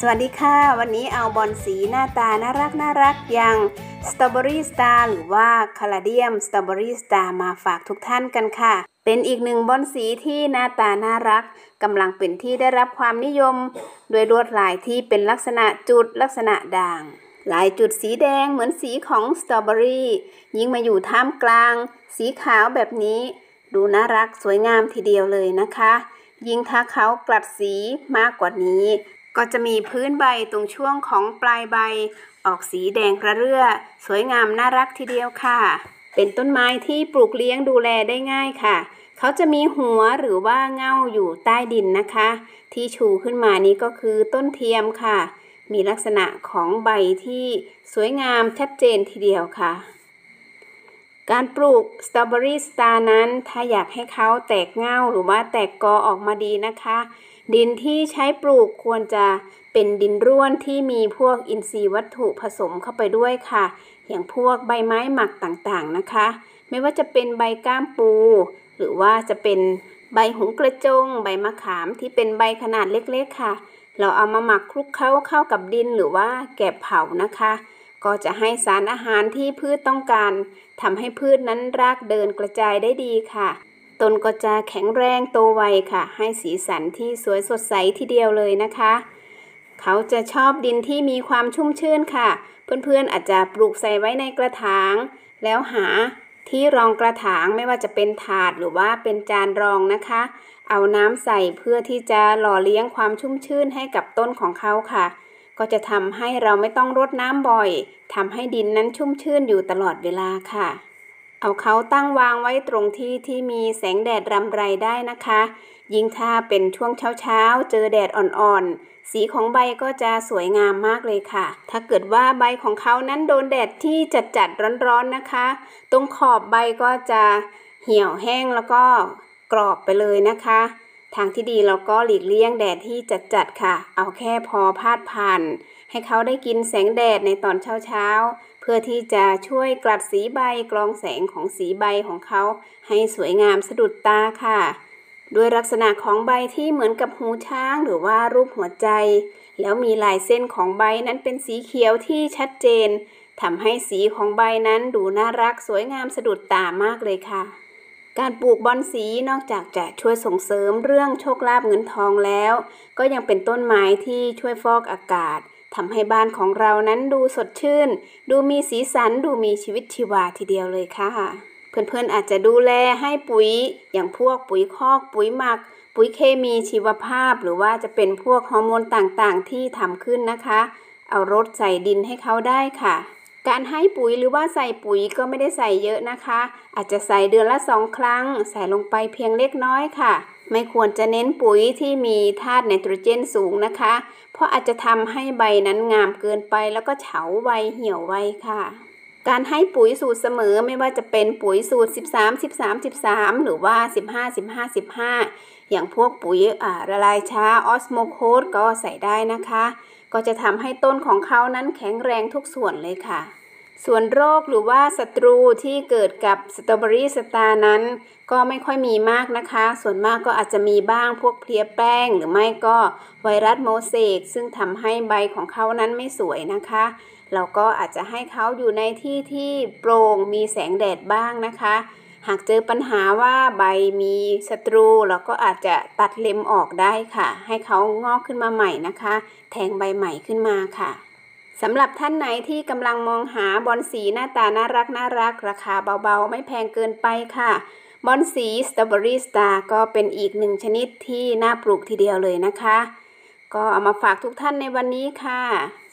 สวัสดีค่ะ วันนี้เอาบอนสีหน้าตาน่ารักน่ารักอย่าง Strawberry Star หรือว่า Caladium Strawberry Star มาฝากทุกท่านกันค่ะ เป็นอีกหนึ่งบอนสีที่หน้าตาน่ารักกำลังเป็นที่ได้รับความนิยมโดยลวดลายที่เป็นลักษณะจุดลักษณะด่างลายจุดสีแดงเหมือนสีของสตรอเบอรี่ยิ่งมาอยู่ท่ามกลาง สีขาวแบบนี้ ดูน่ารักสวยงามทีเดียวเลยนะคะ ยิ่งถ้าเขากลัดสีมากกว่านี้ ก็จะมีพื้นใบตรงช่วงของปลายใบ ออกสีแดงกระเรื่อ สวยงามน่ารักทีเดียวค่ะ เป็นต้นไม้ที่ปลูกเลี้ยงดูแลได้ง่ายค่ะ เขาจะมีหัวหรือว่าเง่าอยู่ใต้ดินนะคะ ที่ชูขึ้นมานี้ก็คือต้นเทียมค่ะ มีลักษณะของใบที่สวยงามชัดเจนทีเดียวค่ะการปลูกสตรอเบอรี่สตาร์นั้น ถ้าอยากให้เขาแตกเง่าหรือว่าแตกกอออกมาดีนะคะ ดินที่ใช้ปลูกควรจะเป็นดินร่วนที่มีพวกอินทรีย์วัตถุผสมเข้าไปด้วยค่ะ อย่างพวกใบไม้หมักต่างๆนะคะ ไม่ว่าจะเป็นใบก้ามปู หรือว่าจะเป็นใบหงกระจง ใบมะขามที่เป็นใบขนาดเล็กๆค่ะ เราเอามาหมักคลุกเคล้าเข้ากับดินหรือว่าแกบเผานะคะ ก็จะให้สารอาหารที่พืชต้องการทำให้พืชนั้นรากเดินกระจายได้ดีค่ะ ต้นก็จะแข็งแรงโตไวค่ะ ให้สีสันที่สวยสดใสทีเดียวเลยนะคะ เขาจะชอบดินที่มีความชุ่มชื้นค่ะ เพื่อนๆอาจจะปลูกใส่ไว้ในกระถาง แล้วหาที่รองกระถางไม่ว่าจะเป็นถาดหรือว่าเป็นจานรองนะคะ เอาน้ำใส่เพื่อที่จะหล่อเลี้ยงความชุ่มชื้นให้กับต้นของเขาค่ะ ก็จะทำให้เราไม่ต้องรดน้ำบ่อยทำให้ดินนั้นชุ่มชื้นอยู่ตลอดเวลาค่ะ เอาเขาตั้งวางไว้ตรงที่ที่มีแสงแดดรำไรได้นะคะ ยิ่งถ้าเป็นช่วงเช้าๆ เจอแดดอ่อนๆ สีของใบก็จะสวยงามมากเลยค่ะ ถ้าเกิดว่าใบของเขานั้นโดนแดดที่จัดๆร้อนๆนะคะ ตรงขอบใบก็จะเหี่ยวแห้งแล้วก็กรอบไปเลยนะคะ ทางที่ดีเราก็หลีกเลี่ยงแดดที่จัดๆค่ะ เอาแค่พอพาดผ่าน ให้เขาได้กินแสงแดดในตอนเช้าๆเพื่อที่จะช่วยกลัดสีใบกรองแสงของสีใบของเขา ให้สวยงามสะดุดตาค่ะ ด้วยลักษณะของใบที่เหมือนกับหูช้างหรือว่ารูปหัวใจ แล้วมีลายเส้นของใบนั้นเป็นสีเขียวที่ชัดเจนทำให้สีของใบนั้นดูน่ารักสวยงามสะดุดตามากเลยค่ะ การปลูกบอนสีนอกจากจะช่วยส่งเสริมเรื่องโชคลาภเงินทองแล้ว ก็ยังเป็นต้นไม้ที่ช่วยฟอกอากาศ ทำให้บ้านของเรานั้นดูสดชื่น ดูมีสีสัน ดูมีชีวิตชีวาทีเดียวเลยค่ะ เพื่อนๆอาจจะดูแลให้ปุ๋ย อย่างพวกปุ๋ยคอกปุ๋ยหมัก ปุ๋ยเคมีชีวภาพ หรือว่าจะเป็นพวกฮอร์โมนต่างๆ ที่ทำขึ้นนะคะ เอารถใส่ดินให้เขาได้ค่ะ การให้ปุ๋ยหรือว่าใส่ปุ๋ยก็ไม่ได้ใส่เยอะนะคะ อาจจะใส่เดือนละสองครั้ง ใส่ลงไปเพียงเล็กน้อยค่ะ ไม่ควรจะเน้นปุ๋ยที่มีธาตุไนโตรเจนสูงนะคะ เพราะอาจจะทำให้ใบนั้นงามเกินไปแล้วก็เฉาไวเหี่ยวไวค่ะ การให้ปุ๋ยสูตรเสมอไม่ว่าจะเป็นปุ๋ยสูตร 13 13 13 หรือว่า 15 15 15 อย่างพวกปุ๋ยละลายช้า Osmocote ก็ใส่ได้นะคะ ก็จะทำให้ต้นของเขานั้นแข็งแรงทุกส่วนเลยค่ะ ส่วนโรคหรือว่าศัตรูที่เกิดกับ Strawberry Star นั้น ก็ไม่ค่อยมีมากนะคะ ส่วนมากก็อาจจะมีบ้างพวกเพลียแป้ง หรือไม่ก็ไวรัสโมเสกซึ่งทำให้ใบของเขานั้นไม่สวยนะคะ เราก็อาจจะให้เขาอยู่ในที่ที่โปร่งมีแสงแดดบ้างนะคะ หากเจอปัญหาว่าใบมีศัตรู เราก็อาจจะตัดเล็มออกได้ค่ะ ให้เขางอกขึ้นมาใหม่นะคะ แทงใบใหม่ขึ้นมาค่ะสำหรับท่านไหนที่กำลังมองหาบอลสีหน้าตาน่ารักน่ารัก ราคาเบาๆ ไม่แพงเกินไปค่ะ บอลสีสตรอเบอรี่สตาร์ก็เป็นอีกหนึ่งชนิดที่น่าปลูกทีเดียวเลยนะคะ ก็เอามาฝากทุกท่านในวันนี้ค่ะ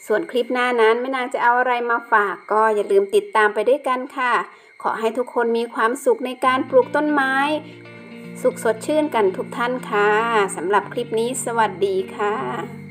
ส่วนคลิปหน้านั้นแม่นางจะเอาอะไรมาฝาก ก็อย่าลืมติดตามไปด้วยกันค่ะ ขอให้ทุกคนมีความสุขในการปลูกต้นไม้ สุขสดชื่นกันทุกท่านค่ะสำหรับคลิปนี้สวัสดีค่ะ